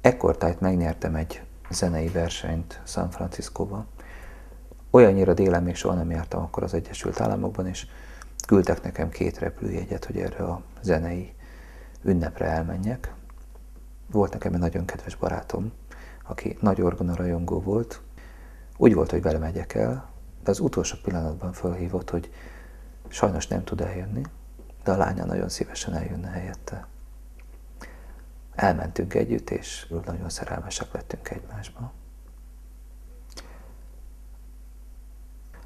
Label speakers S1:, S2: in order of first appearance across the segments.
S1: Ekkortájt megnyertem egy zenei versenyt San Franciscóban. Olyannyira délen még soha nem jártam akkor az Egyesült Államokban, és küldtek nekem két repülőjegyet, hogy erre a zenei ünnepre elmenjek. Volt nekem egy nagyon kedves barátom, aki nagy orgona rajongó volt. Úgy volt, hogy vele megyek el, de az utolsó pillanatban felhívott, hogy sajnos nem tud eljönni, de a lánya nagyon szívesen eljönne helyette. Elmentünk együtt, és nagyon szerelmesek lettünk egymásba.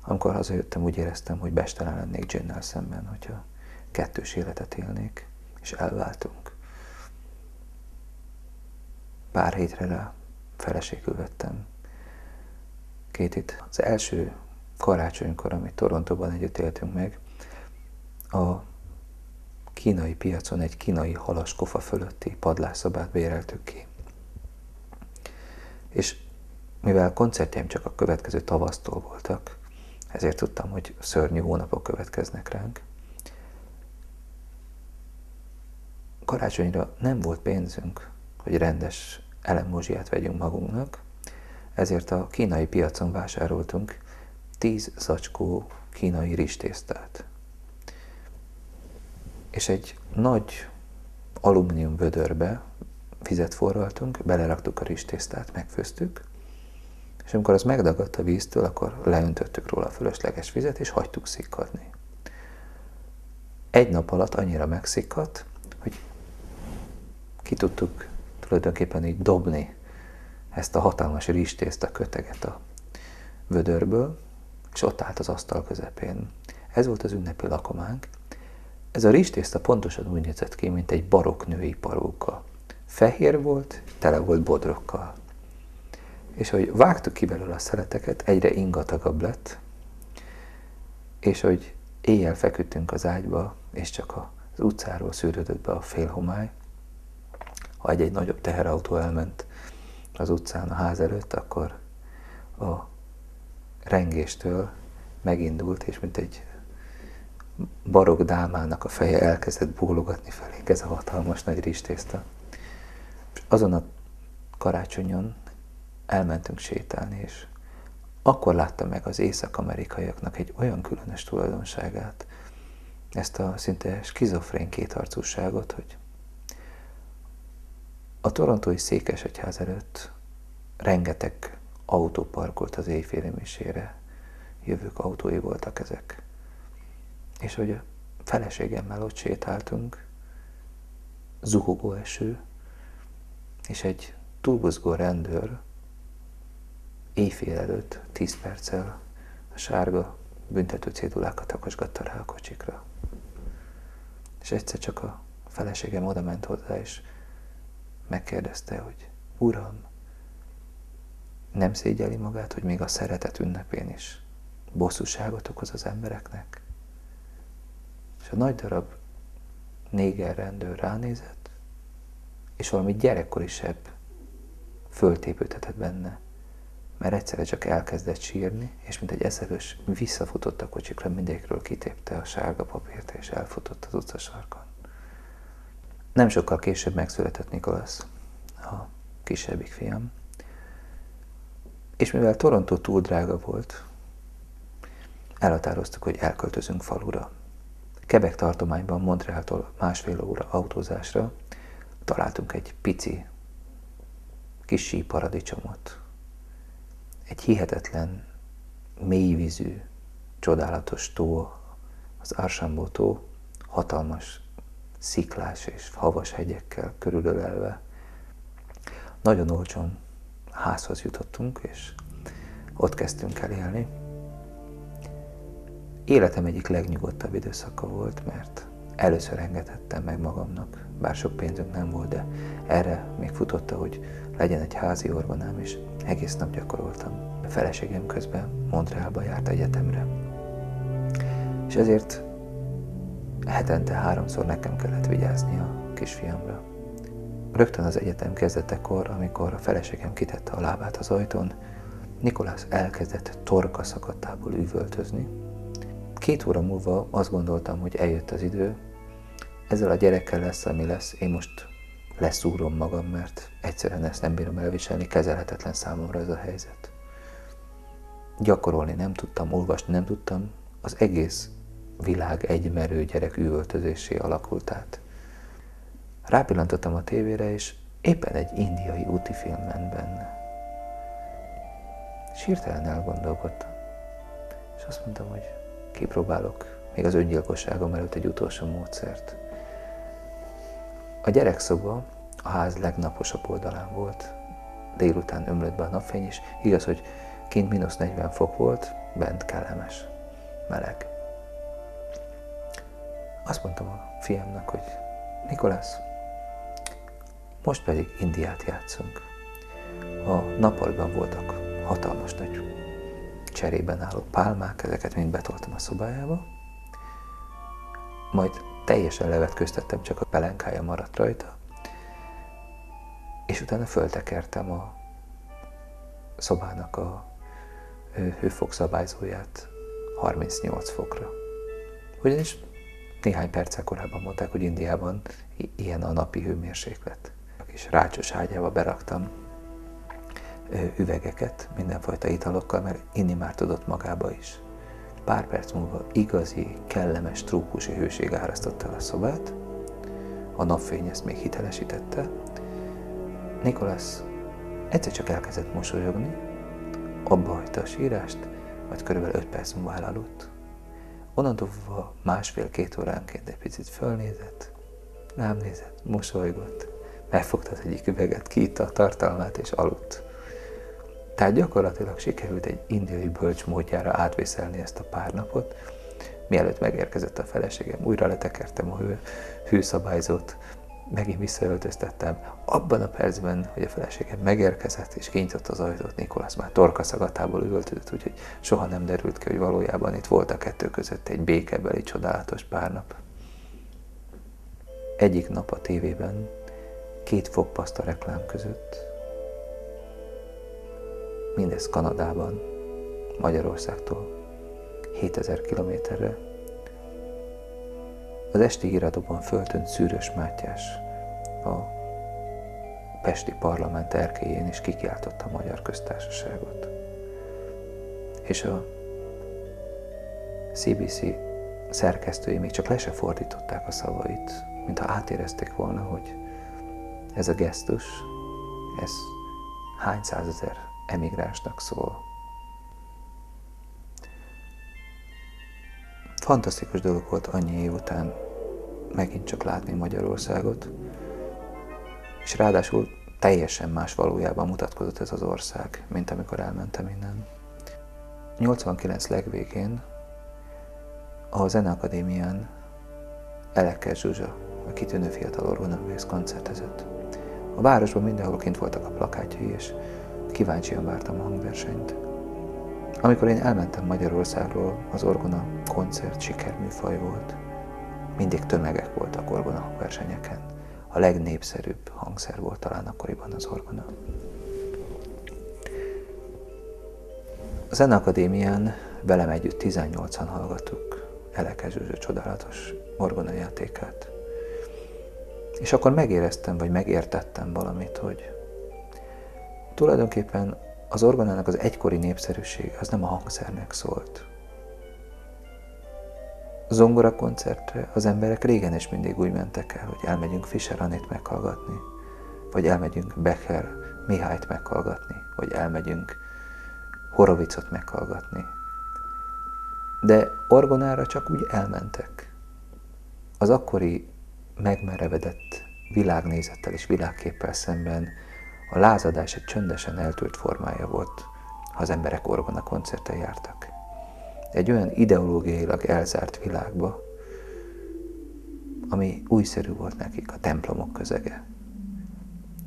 S1: Amikor hazajöttem, úgy éreztem, hogy bestelen lennék Jennel szemben, hogyha kettős életet élnék, és elváltunk. Pár hétre rá feleségül vettem Kétit. Az első karácsonykor, amit Torontóban együtt éltünk meg, a kínai piacon egy kínai halas kofa fölötti padlásszobát béreltük ki. És mivel koncertjeim csak a következő tavasztól voltak, ezért tudtam, hogy szörnyű hónapok következnek ránk. Karácsonyra nem volt pénzünk, hogy rendes elemmozsiát vegyünk magunknak, ezért a kínai piacon vásároltunk tíz zacskó kínai ristésztát. És egy nagy alumínium vödörbe vizet forraltunk, beleraktuk a ristésztát, megfőztük, és amikor az megdagadt a víztől, akkor leöntöttük róla a fölösleges vizet, és hagytuk szikkadni. Egy nap alatt annyira megszikkadt, hogy ki tudtuk tulajdonképpen így dobni ezt a hatalmas ristészt a köteget a vödörből, és ott állt az asztal közepén. Ez volt az ünnepi lakománk. Ez a ristészta pontosan úgy nézett ki, mint egy barokk női paróka. Fehér volt, tele volt bodrokkal. És hogy vágtuk ki belőle a szeleteket, egyre ingatagabb lett, és hogy éjjel feküdtünk az ágyba, és csak az utcáról szűrődött be a félhomály, ha egy-egy nagyobb teherautó elment az utcán a ház előtt, akkor a rengéstől megindult, és mint egy barok dámának a feje elkezdett bólogatni felénk ez a hatalmas nagy rizstészta. És azon a karácsonyon elmentünk sétálni, és akkor láttam meg az észak-amerikaiaknak egy olyan különös tulajdonságát, ezt a szinte skizofrén kétarcúságot, hogy a torontói székesegyház előtt rengeteg autó parkolt az éjféli misére. Jövők autói voltak ezek. És hogy a feleségemmel ott sétáltunk, zuhogó eső, és egy túlbuzgó rendőr éjfél előtt, tíz perccel a sárga büntető cédulákat akasgatta rá a kocsikra. És egyszer csak a feleségem oda ment hozzá, és megkérdezte, hogy Uram, nem szégyeli magát, hogy még a szeretet ünnepén is bosszúságot okoz az embereknek? És a nagy darab néger rendőr ránézett, és valami gyerekkori sebb föltépődhetett benne, mert egyszerre csak elkezdett sírni, és mint egy eszelős visszafutott a kocsikra, mindegyikről kitépte a sárga papírt, és elfutott az utcasarkon. Nem sokkal később megszületett Nikolas, a kisebbik fiam, és mivel Toronto túl drága volt, elhatároztuk, hogy elköltözünk falura. Quebec tartományban Montrealtól másfél óra autózásra találtunk egy pici, kis sí paradicsomot. Egy hihetetlen, mélyvízű, csodálatos tó, az Arsambo tó, hatalmas sziklás és havas hegyekkel körülölelve. Nagyon olcsón házhoz jutottunk, és ott kezdtünk el élni. Életem egyik legnyugodtabb időszaka volt, mert először engedhettem meg magamnak, bár sok pénzünk nem volt, de erre még futotta, hogy legyen egy házi orvonám, és egész nap gyakoroltam. A feleségem közben Montrealba járt egyetemre. És ezért hetente háromszor nekem kellett vigyázni a kisfiamra. Rögtön az egyetem kezdetekor, amikor a feleségem kitette a lábát az ajtón, Nikolász elkezdett torka szakadtából üvöltözni. Két óra múlva azt gondoltam, hogy eljött az idő, ezzel a gyerekkel lesz, ami lesz, én most leszúrom magam, mert egyszerűen ezt nem bírom elviselni, kezelhetetlen számomra ez a helyzet. Gyakorolni nem tudtam, olvasni nem tudtam, az egész világ egy merő gyerek üvöltözésé alakult át. Rápillantottam a tévére, és éppen egy indiai úti film ment benne. És hirtelen elgondolkodtam. És azt mondtam, hogy kipróbálok még az öngyilkosságom előtt egy utolsó módszert. A gyerekszoba a ház legnaposabb oldalán volt. Délután ömlött be a napfény, és igaz, hogy kint mínusz 40 fok volt, bent kellemes, meleg. Azt mondtam a fiamnak, hogy Nikolász, most pedig Indiát játszunk. A nappaliban voltak hatalmas nagy cserében álló pálmák, ezeket mind betoltam a szobájába, majd teljesen levetköztettem, csak a pelenkája maradt rajta, és utána föltekertem a szobának a hőfok szabályzóját 38 fokra. Ugyanis néhány perccel korábban mondták, hogy Indiában ilyen a napi hőmérséklet. És rácsos ágyába beraktam üvegeket, mindenfajta italokkal, mert inni már tudott magába is. Pár perc múlva igazi, kellemes, trópusi hőség árasztotta a szobát, a napfény ezt még hitelesítette. Nikolász egyszer csak elkezdett mosolyogni, abba hagyta a sírást, majd körülbelül öt perc múlva elaludt. Onnantól másfél-két óránként egy picit fölnézett, rám nézett, mosolygott, megfogta az egyik üveget, kiitta a tartalmát és aludt. Tehát gyakorlatilag sikerült egy indiai bölcs módjára átvészelni ezt a pár napot. Mielőtt megérkezett a feleségem, újra letekertem a hő, hőszabályzót, megint visszaöltöztettem. Abban a percben, hogy a feleségem megérkezett és kinyitott az ajtót, Nikolász már torkaszagatából üvöltözött, úgyhogy soha nem derült ki, hogy valójában itt volt a kettő között egy békebeli csodálatos párnap. Egyik nap a tévében, két fogpaszta reklám között, mindez Kanadában, Magyarországtól 7000 kilométerre, az esti híradóban föltűnt Szűrös Mátyás a Pesti Parlament erkéjén is kikiáltotta a Magyar Köztársaságot. És a CBC szerkesztői még csak le se fordították a szavait, mintha átérezték volna, hogy ez a gesztus, ez hány százezer emigránsnak szól. Fantasztikus dolog volt annyi év után megint csak látni Magyarországot, és ráadásul teljesen más valójában mutatkozott ez az ország, mint amikor elmentem innen. 89 legvégén a Zeneakadémián Elekes Zsuzsa, a kitűnő fiatal orgonaművész koncertezett. A városban mindenhol kint voltak a plakátjai, és kíváncsian vártam a hangversenyt. Amikor én elmentem Magyarországról, az orgona koncert sikerműfaj volt. Mindig tömegek voltak orgona versenyeken. A legnépszerűbb hangszer volt talán akkoriban az orgona. A Zeneakadémián velem együtt 18-an hallgattuk Eleke Zsuzsa csodálatos orgonajátékát. És akkor megéreztem, vagy megértettem valamit, hogy tulajdonképpen az orgonának az egykori népszerűség az nem a hangszernek szólt. Zongora koncertre az emberek régen is mindig úgy mentek el, hogy elmegyünk Fischer Anét meghallgatni, vagy elmegyünk Becker Mihályt meghallgatni, vagy elmegyünk Horovicot meghallgatni. De orgonára csak úgy elmentek. Az akkori megmerevedett világnézettel és világképpel szemben a lázadás egy csöndesen eltűrt formája volt, ha az emberek orgona koncerten jártak. Egy olyan ideológiailag elzárt világba, ami újszerű volt nekik, a templomok közege.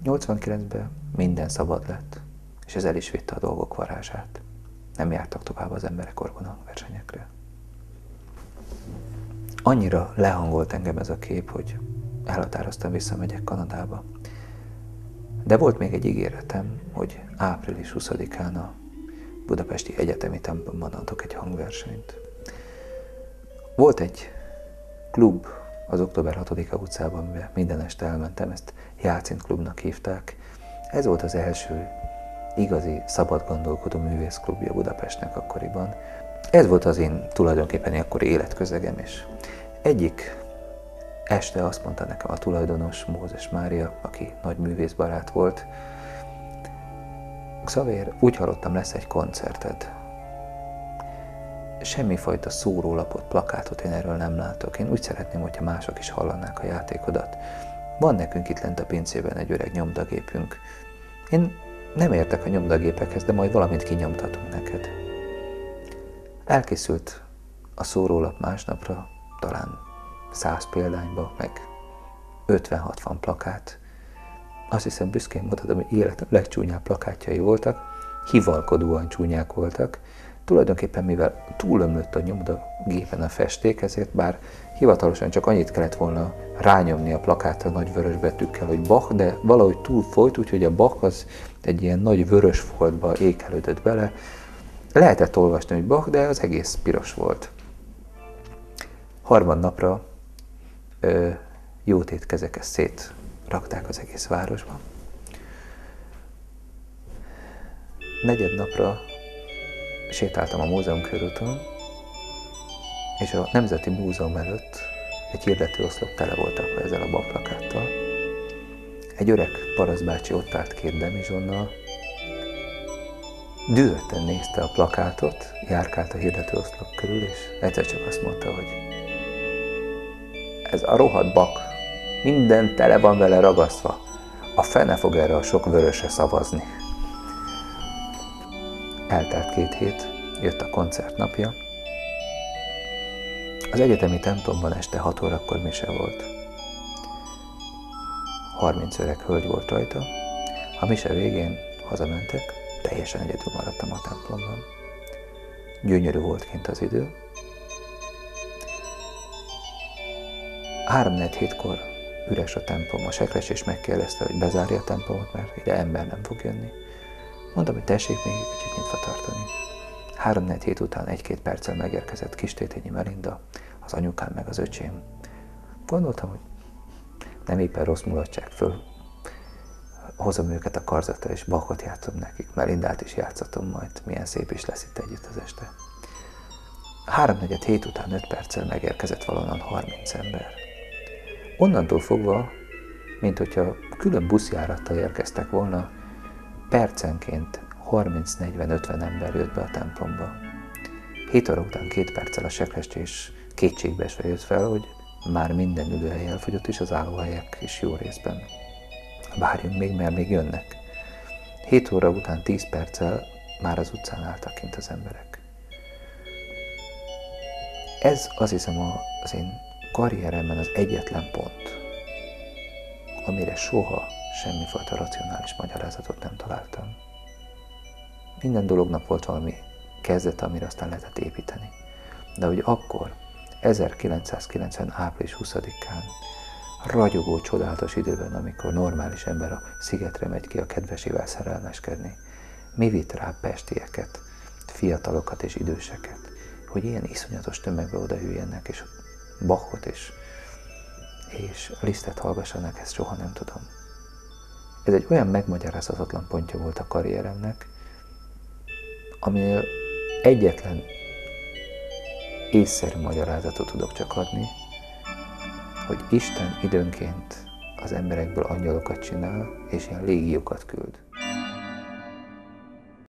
S1: 89-ben minden szabad lett, és ez el is vitte a dolgok varázsát. Nem jártak tovább az emberek orgona versenyekre. Annyira lehangolt engem ez a kép, hogy elhatároztam visszamegyek Kanadába. De volt még egy ígéretem, hogy április 20-án a Budapesti Egyetemi Templomban adok egy hangversenyt. Volt egy klub az október 6-a utcában, mivel minden este elmentem, ezt Játszint klubnak hívták. Ez volt az első igazi szabad gondolkodó művészklubja Budapestnek akkoriban. Ez volt az én tulajdonképpen akkori életközegem, és egyik este azt mondta nekem a tulajdonos, Mózes Mária, aki nagy művészbarát volt, Xavér, úgy hallottam, lesz egy koncerted. Semmifajta szórólapot, plakátot én erről nem látok. Én úgy szeretném, hogyha mások is hallanák a játékodat. Van nekünk itt lent a pincében egy öreg nyomdagépünk. Én nem értek a nyomdagépekhez, de majd valamit kinyomtatunk neked. Elkészült a szórólap másnapra, talán száz példányba, meg 50-60 plakát. Azt hiszem büszkén mondhatom, hogy életem legcsúnyább plakátjai voltak, hivalkodóan csúnyák voltak. Tulajdonképpen mivel túlömlött a nyomda gépen a festék, ezért bár hivatalosan csak annyit kellett volna rányomni a plakátra nagy vörös betűkkel, hogy Bach, de valahogy túl folyt, úgyhogy a Bach az egy ilyen nagy vörös foltba ékelődött bele. Lehetett olvasni, hogy Bach, de az egész piros volt. Harmad ö, jótétkezek ezt szétrakták az egész városban. Negyed napra sétáltam a múzeum körúton, és a Nemzeti Múzeum előtt egy hirdetőoszlop tele volt akkor ezzel a babplakáttal. Egy öreg paraszbácsi ott állt két demizsonnal, dühötten nézte a plakátot, járkált a hirdetőoszlop körül, és egyszer csak azt mondta, hogy ez a rohadt bak, minden tele van vele ragasztva. A fene fog erre a sok vörösre szavazni. Eltelt két hét, jött a koncert napja. Az egyetemi templomban este 6 órakor mise volt. 30 öreg hölgy volt rajta. A mise végén hazamentek, teljesen egyedül maradtam a templomban. Gyönyörű volt kint az idő, Három hétkor üres a templom. A sekles és megkérdezte, hogy bezárja a templomot, mert ide ember nem fog jönni. Mondtam, hogy tessék még egy kicsit nyitva tartani. Három hét után egy-két perccel megérkezett Kistétényi Melinda, az anyukám meg az öcsém. Gondoltam, hogy nem éppen rossz mulatság föl. Hozom őket a karzatra, és bakot játszom nekik. Melindát is játszatom majd. Milyen szép is lesz itt együtt az este. Háromnegyed hét után öt perccel megérkezett valonnan 30 ember. Onnantól fogva, mint hogyha külön buszjárattal érkeztek volna, percenként 30-40-50 ember jött be a templomba. Hét óra után két perccel a seklestés kétségbeesve jött fel, hogy már minden ülőhely elfogyott, és az állóhelyek is jó részben. Várjunk még, mert még jönnek. Hét óra után tíz perccel már az utcán álltak kint az emberek. Ez azt hiszem az én karrieremben az egyetlen pont, amire soha semmifajta racionális magyarázatot nem találtam. Minden dolognak volt valami kezdete, amire aztán lehetett építeni. De hogy akkor, 1990. április 20-án, ragyogó, csodálatos időben, amikor normális ember a szigetre megy ki a kedvesével szerelmeskedni, mi vitt rá pestieket, fiatalokat és időseket, hogy ilyen iszonyatos tömegbe odaüljenek, és Bachot és, és Lisztet hallgassanak, ezt soha nem tudom. Ez egy olyan megmagyarázhatatlan pontja volt a karrieremnek, aminél egyetlen észszerű magyarázatot tudok csak adni, hogy Isten időnként az emberekből angyalokat csinál, és ilyen légiókat küld.